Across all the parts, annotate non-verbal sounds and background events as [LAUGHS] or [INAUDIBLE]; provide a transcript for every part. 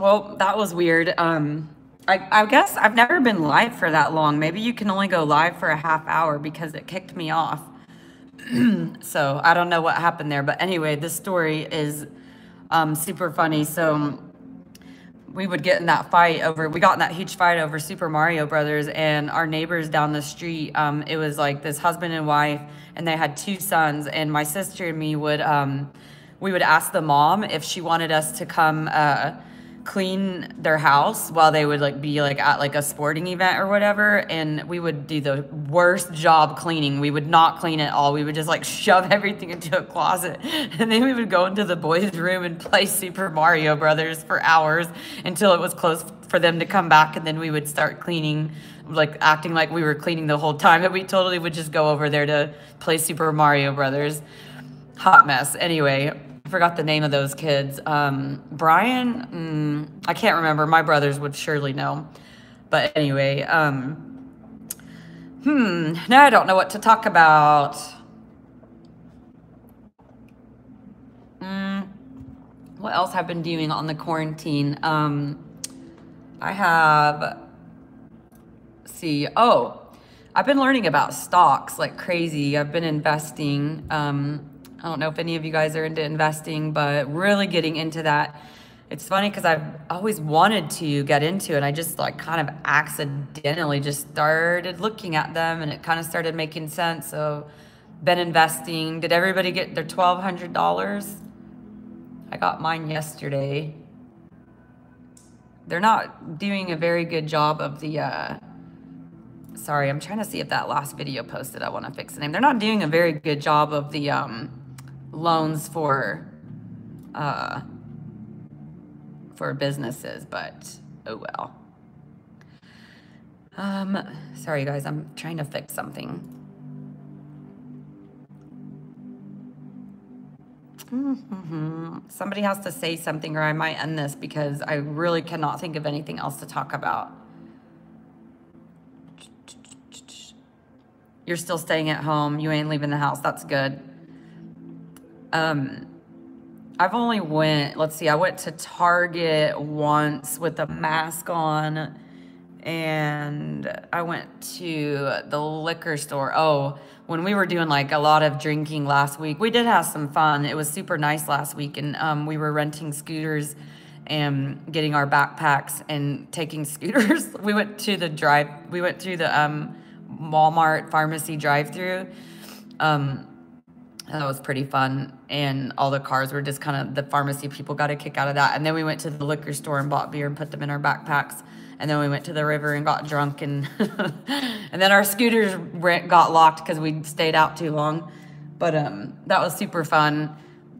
Well, that was weird. Um, I, I guess I've never been live for that long. Maybe you can only go live for a half hour because it kicked me off. [CLEARS THROAT] so I don't know what happened there. But anyway, this story is um, super funny. So we would get in that fight over, we got in that huge fight over Super Mario Brothers, and our neighbors down the street, um, it was like this husband and wife, and they had two sons. And my sister and me would, um, we would ask the mom if she wanted us to come. Uh, clean their house while they would like be like at like a sporting event or whatever and we would do the worst job cleaning. We would not clean at all. We would just like [LAUGHS] shove everything into a closet and then we would go into the boys room and play super mario brothers for hours until it was close for them to come back and then we would start cleaning like acting like we were cleaning the whole time but we totally would just go over there to play super mario brothers. Hot mess. Anyway forgot the name of those kids. Um, Brian, mm, I can't remember. My brothers would surely know. But anyway, um, hmm, now I don't know what to talk about. Mm, what else have I been doing on the quarantine? Um, I have, see, oh, I've been learning about stocks like crazy. I've been investing. Um, I don't know if any of you guys are into investing, but really getting into that. It's funny because I've always wanted to get into it. I just like kind of accidentally just started looking at them and it kind of started making sense. So been investing. Did everybody get their $1,200? I got mine yesterday. They're not doing a very good job of the, uh, sorry, I'm trying to see if that last video posted. I want to fix the name. They're not doing a very good job of the, um, loans for uh, for businesses, but oh well. Um, sorry guys, I'm trying to fix something. Mm-hmm. Somebody has to say something or I might end this because I really cannot think of anything else to talk about. You're still staying at home. You ain't leaving the house. That's good. Um, I've only went, let's see, I went to Target once with a mask on and I went to the liquor store. Oh, when we were doing like a lot of drinking last week, we did have some fun. It was super nice last week and um, we were renting scooters and getting our backpacks and taking [LAUGHS] scooters. we went to the drive, we went through the um, Walmart pharmacy drive through. Um, that was pretty fun. And all the cars were just kind of the pharmacy people got a kick out of that. And then we went to the liquor store and bought beer and put them in our backpacks. And then we went to the river and got drunk. And [LAUGHS] and then our scooters got locked because we stayed out too long. But um, that was super fun.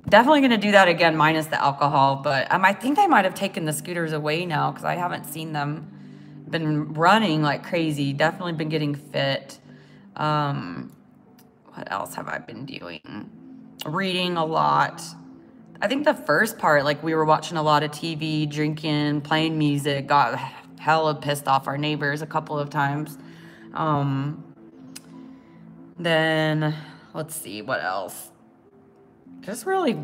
Definitely going to do that again, minus the alcohol. But um, I think they might have taken the scooters away now because I haven't seen them. Been running like crazy. Definitely been getting fit. Um, what else have I been doing? Reading a lot. I think the first part, like we were watching a lot of TV, drinking, playing music, got hella pissed off our neighbors a couple of times. Um, then let's see what else. Just really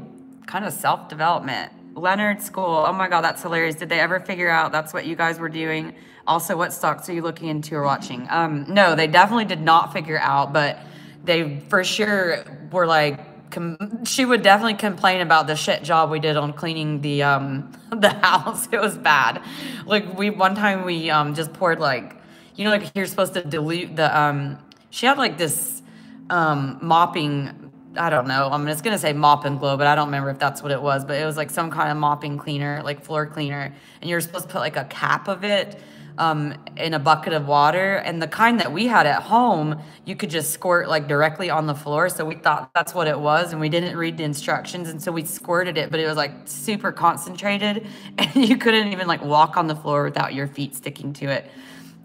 kind of self development. Leonard School. Oh my God, that's hilarious. Did they ever figure out that's what you guys were doing? Also, what stocks are you looking into or watching? Um, no, they definitely did not figure out, but they for sure were like com- she would definitely complain about the shit job we did on cleaning the um [LAUGHS] the house it was bad like we one time we um just poured like you know like you're supposed to dilute the um she had like this um mopping I don't know. I'm just gonna say mop and glow, but I don't remember if that's what it was. But it was like some kind of mopping cleaner, like floor cleaner, and you're supposed to put like a cap of it um, in a bucket of water. And the kind that we had at home, you could just squirt like directly on the floor. So we thought that's what it was. And we didn't read the instructions. And so we squirted it, but it was like super concentrated. [LAUGHS] And you couldn't even like walk on the floor without your feet sticking to it.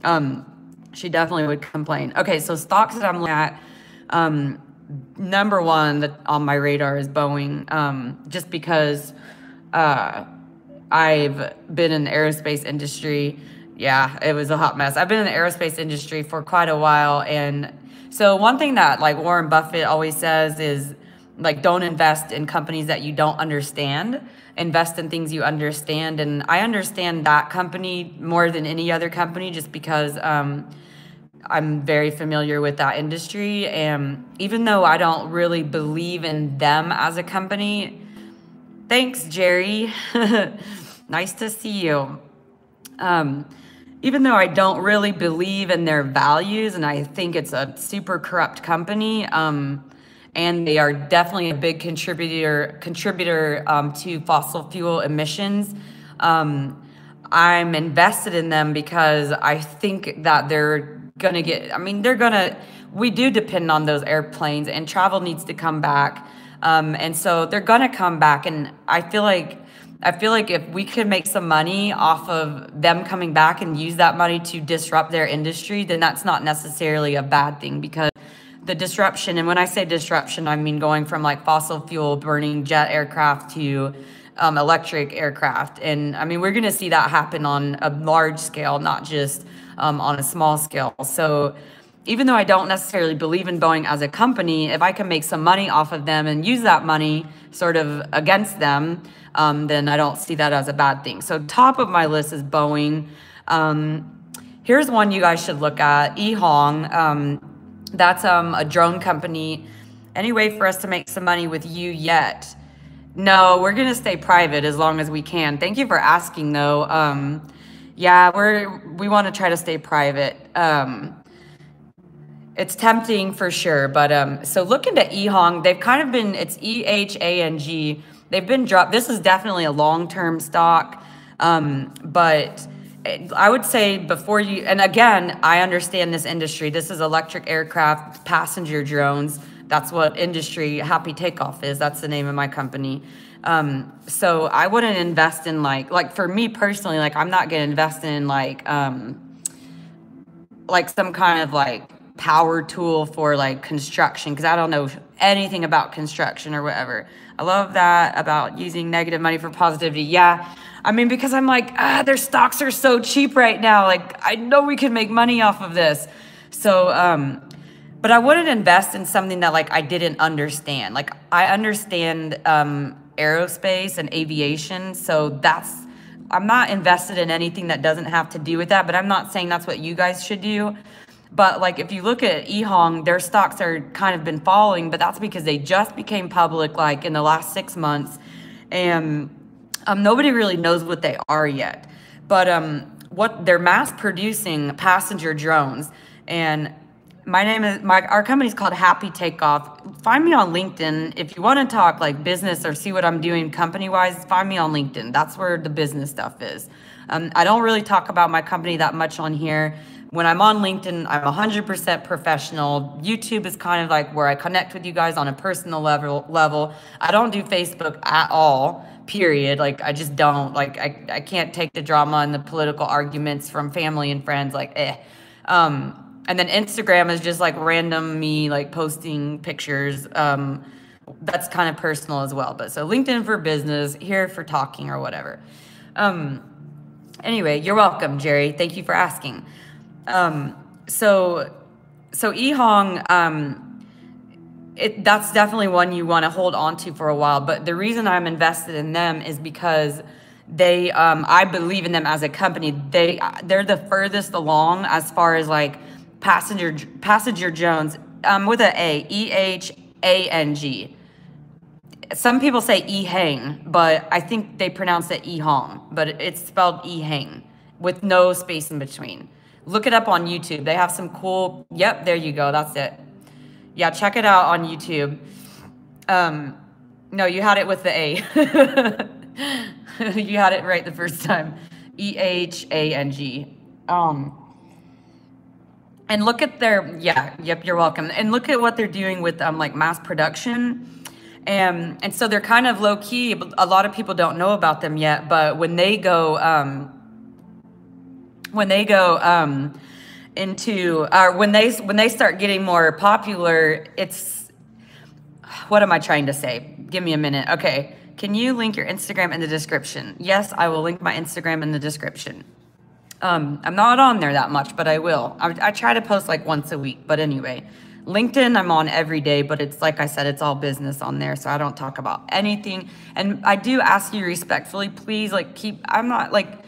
Um, she definitely would complain. Okay, so stocks that I'm looking at. Um, number one that on my radar is Boeing, um, just because uh, I've been in the aerospace industry yeah, it was a hot mess. I've been in the aerospace industry for quite a while. And so, one thing that like Warren Buffett always says is like don't invest in companies that you don't understand invest in things you understand and i understand that company more than any other company just because um, i'm very familiar with that industry and even though i don't really believe in them as a company thanks jerry [LAUGHS] nice to see you um, even though I don't really believe in their values and I think it's a super corrupt company, um, and they are definitely a big contributor contributor um, to fossil fuel emissions. Um, I'm invested in them because I think that they're gonna get. I mean, they're gonna. We do depend on those airplanes, and travel needs to come back, um, and so they're gonna come back. And I feel like I feel like if we could make some money off of them coming back and use that money to disrupt their industry, then that's not necessarily a bad thing because the disruption, and when I say disruption, I mean going from like fossil fuel burning jet aircraft to um, electric aircraft. And I mean, we're going to see that happen on a large scale, not just um, on a small scale. So, even though I don't necessarily believe in Boeing as a company, if I can make some money off of them and use that money sort of against them, um, then I don't see that as a bad thing. So top of my list is Boeing. Um, here's one you guys should look at, EHong. Um, that's um, a drone company. Any way for us to make some money with you yet? No, we're gonna stay private as long as we can. Thank you for asking though. Um, yeah, we're we want to try to stay private. Um, it's tempting for sure, but um, so look into EHong. They've kind of been it's E H A N G they've been dropped. This is definitely a long term stock, um, but I would say before you, and again, I understand this industry. This is electric aircraft, passenger drones. That's what industry Happy Takeoff is. That's the name of my company. Um, so I wouldn't invest in like, like for me personally, like I'm not gonna invest in like, um, like some kind of like power tool for like construction because I don't know anything about construction or whatever. I love that about using negative money for positivity. Yeah. I mean, because I'm like, ah, their stocks are so cheap right now. Like, I know we can make money off of this. So, um, but I wouldn't invest in something that like I didn't understand. Like, I understand um, aerospace and aviation. So that's, I'm not invested in anything that doesn't have to do with that, but I'm not saying that's what you guys should do. But like if you look at EHong, their stocks are kind of been falling, but that's because they just became public like in the last six months, and um, nobody really knows what they are yet. But um, what they're mass producing passenger drones, and my name is my our company's called Happy Takeoff. Find me on LinkedIn if you want to talk like business or see what I'm doing company wise. Find me on LinkedIn. That's where the business stuff is. Um, I don't really talk about my company that much on here when I'm on LinkedIn, I'm 100% professional. YouTube is kind of like where I connect with you guys on a personal level. Level. I don't do Facebook at all. Period. Like I just don't. Like I, I can't take the drama and the political arguments from family and friends. Like eh. Um, and then Instagram is just like random me like posting pictures. Um, that's kind of personal as well. But so LinkedIn for business, here for talking or whatever. Um, anyway, you're welcome, Jerry. Thank you for asking. Um, so, so EHong, um, it, that's definitely one you want to hold on to for a while. But the reason I'm invested in them is because they, um, I believe in them as a company. They, they're the furthest along as far as like passenger passenger drones um, with a A, E H A N G. Some people say E Hang, but I think they pronounce it E Hong, but it's spelled E Hang with no space in between. Look it up on YouTube. They have some cool. Yep, there you go. That's it. Yeah, check it out on YouTube. Um, no, you had it with the A. [LAUGHS] you had it right the first time. E H A N G. Um, and look at their yeah yep you're welcome and look at what they're doing with um like mass production and and so they're kind of low key a lot of people don't know about them yet but when they go um when they go um, into uh, when they when they start getting more popular, it's what am I trying to say? Give me a minute. Okay, can you link your Instagram in the description? Yes, I will link my Instagram in the description. Um, I'm not on there that much, but I will. I, I try to post like once a week, but anyway, LinkedIn, I'm on every day, but it's like I said, it's all business on there. So I don't talk about anything. And I do ask you respectfully, please, like, keep, I'm not like,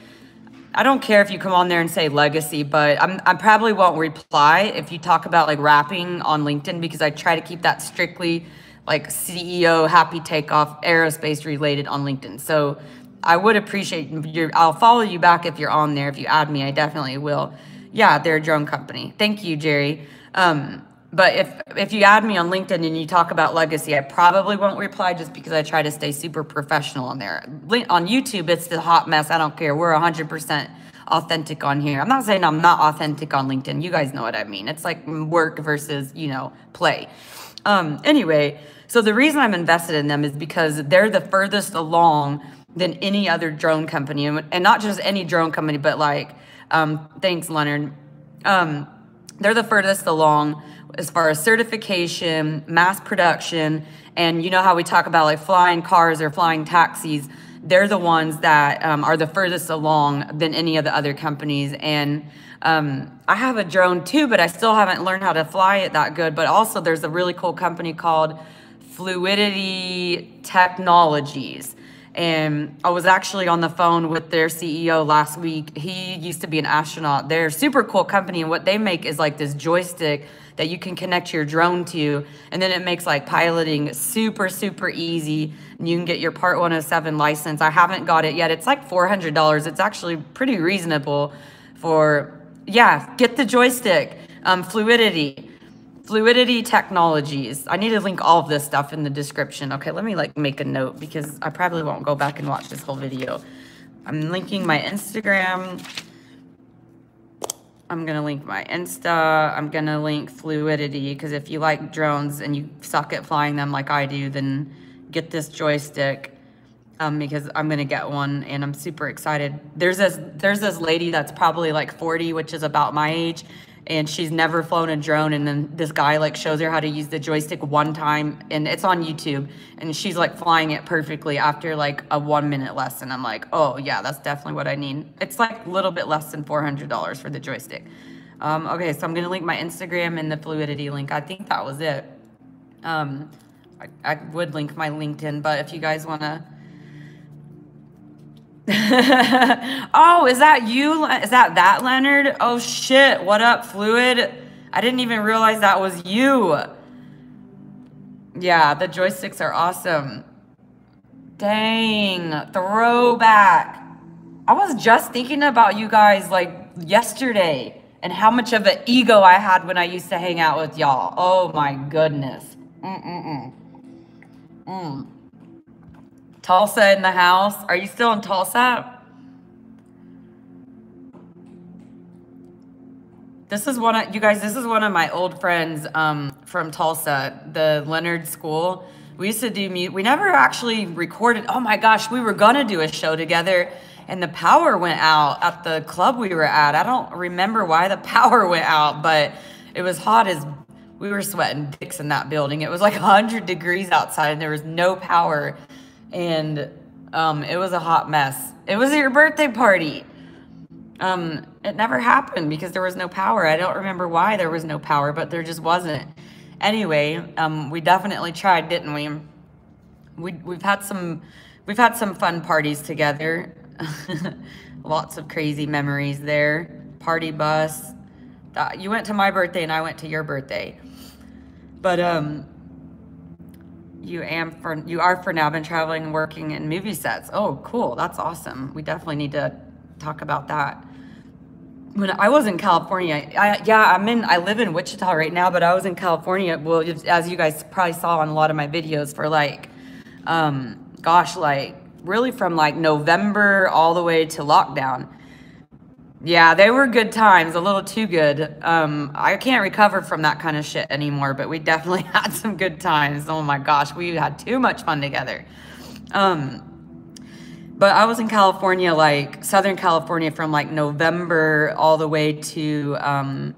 I don't care if you come on there and say legacy, but I'm, I probably won't reply if you talk about like rapping on LinkedIn because I try to keep that strictly like CEO, happy takeoff, aerospace related on LinkedIn. So I would appreciate your, I'll follow you back if you're on there. If you add me, I definitely will. Yeah, they're a drone company. Thank you, Jerry. Um, but if if you add me on LinkedIn and you talk about legacy, I probably won't reply just because I try to stay super professional on there. On YouTube, it's the hot mess. I don't care. We're 100% authentic on here. I'm not saying I'm not authentic on LinkedIn. You guys know what I mean. It's like work versus, you know, play. Um, anyway, so the reason I'm invested in them is because they're the furthest along than any other drone company, and not just any drone company, but like, um, thanks, Leonard. Um, they're the furthest along as far as certification, mass production, and you know how we talk about like flying cars or flying taxis. They're the ones that um, are the furthest along than any of the other companies. And um, I have a drone too, but I still haven't learned how to fly it that good. But also, there's a really cool company called Fluidity Technologies. And I was actually on the phone with their CEO last week. He used to be an astronaut. They're super cool company, and what they make is like this joystick that you can connect your drone to. And then it makes like piloting super, super easy. And you can get your Part 107 license. I haven't got it yet. It's like $400. It's actually pretty reasonable for, yeah, get the joystick. Um, fluidity. Fluidity Technologies. I need to link all of this stuff in the description. Okay, let me like make a note because I probably won't go back and watch this whole video. I'm linking my Instagram. I'm going to link my Insta. I'm going to link Fluidity because if you like drones and you suck at flying them like I do, then get this joystick um, because I'm going to get one and I'm super excited. There's this, there's this lady that's probably like 40, which is about my age and she's never flown a drone and then this guy like shows her how to use the joystick one time and it's on youtube and she's like flying it perfectly after like a one minute lesson. I'm like oh yeah that's definitely what i need. It's like a little bit less than $400 for the joystick. Um, okay so i'm gonna link my instagram and the fluidity link. I think that was it. Um, I, I would link my linkedin but if you guys want to [LAUGHS] oh, is that you? Is that that Leonard? Oh shit, what up, Fluid? I didn't even realize that was you. Yeah, the joysticks are awesome. Dang, throwback. I was just thinking about you guys like yesterday and how much of an ego I had when I used to hang out with y'all. Oh my goodness. Mm-mm-mm. Mm. Tulsa in the house. Are you still in Tulsa? This is one of you guys. This is one of my old friends um, from Tulsa, the Leonard School. We used to do mute. We never actually recorded. Oh my gosh, we were gonna do a show together, and the power went out at the club we were at. I don't remember why the [LAUGHS] power went out, but it was hot as we were sweating dicks in that building. It was like 100 degrees outside, and there was no power and um, it was a hot mess. It was your birthday party. Um, it never happened because there was no power. I don't remember why there was no power, but there just wasn't. Anyway, um, we definitely tried, didn't we? we we've had some we've had some fun parties together. [LAUGHS] Lots of crazy memories there. Party bus. You went to my birthday and I went to your birthday. But um, you am for you are for now been traveling and working in movie sets. Oh, cool. That's awesome. We definitely need to talk about that. When I was in California, I, yeah, I'm in. I live in Wichita right now, but I was in California. Well, as you guys probably saw on a lot of my videos, for like, um, gosh, like really from like November all the way to lockdown. Yeah, they were good times, a little too good. Um, I can't recover from that kind of shit anymore, but we definitely [LAUGHS] had some good times. Oh my gosh, we had too much fun together. Um, but I was in California, like Southern California, from like November all the way to um,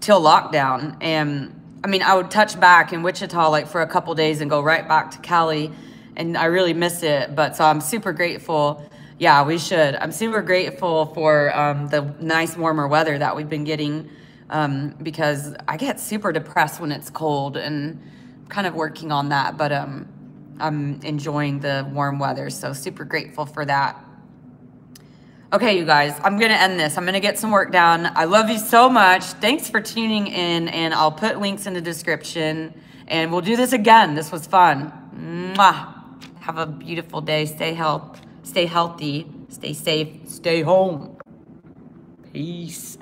till lockdown. And I mean, I would touch back in Wichita like for a couple days and go right back to Cali, and I really miss it. But so I'm super grateful yeah, we should. I'm super grateful for um, the nice warmer weather that we've been getting. um, because I get super depressed when it's cold and I'm kind of working on that. But um, I'm enjoying the warm weather, so super grateful for that. Okay, you guys, I'm going to end this. I'm going to get some work done. I love you so much. Thanks for tuning in, and I'll put links in the description. And we'll do this again. This was fun. Mwah. Have a beautiful day. Stay health. Stay healthy. Stay safe. Stay home. Peace.